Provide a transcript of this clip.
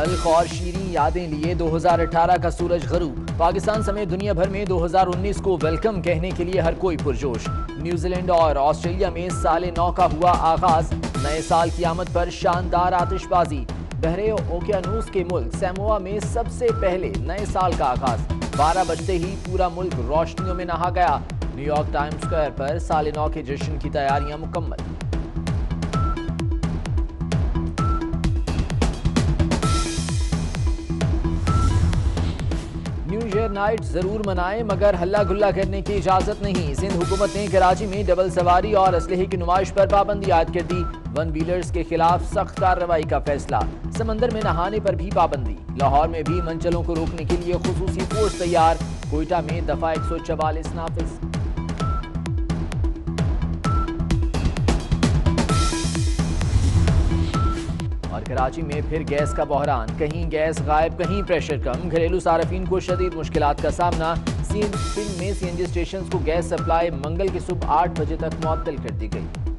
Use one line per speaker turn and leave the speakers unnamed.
تلخ اور شیریں یادیں لیے دو ہزار اٹھارہ کا سورج غروب۔ پاکستان سمیت دنیا بھر میں دو ہزار انیس کو ویلکم کہنے کے لیے ہر کوئی پرجوش۔ نیوزی لینڈ اور آسٹریلیا میں سال نو کا ہوا آغاز۔ نئے سال کی آمد پر شاندار آتش بازی۔ بحرے اوکیانوس کے ملک سیموا میں سب سے پہلے نئے سال کا آغاز۔ بارہ بجتے ہی پورا ملک روشنیوں میں نہا گیا۔ نیو یارک ٹائم سکوائر پر سال نو کے جشن کی تیاریاں مکمل۔ نیو نائٹ ضرور منائیں، مگر ہلا گلہ کرنے کی اجازت نہیں۔ سندھ حکومت نے کراچی میں ڈبل سواری اور اسلحے کی نمائش پر پابندی عائد کر دی۔ ون ویلرز کے خلاف سخت کارروائی کا فیصلہ۔ سمندر میں نہانے پر بھی پابندی۔ لاہور میں بھی منچلوں کو روکنے کے لیے خصوصی فورس تیار۔ کوئٹہ میں دفعہ ایک سو چوالیس نافذ۔ کراچی میں پھر گیس کا بحران۔ کہیں گیس غائب، کہیں پریشر کم۔ گھریلو صارفین کو شدید مشکلات کا سامنا۔ سی میں سی این جی اسٹیشنز کو گیس سپلائی منگل کی صبح آٹھ بجے تک معطل کر دی گئی۔